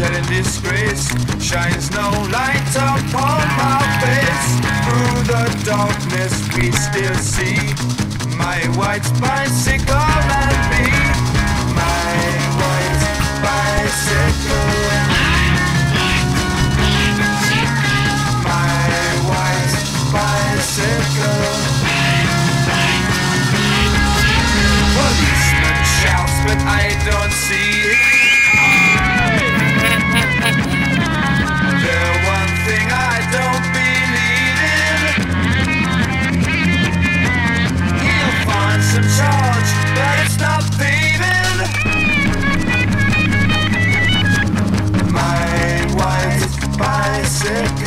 and in disgrace shines no light upon my face. Through the darkness we still see my white bicycle. sick.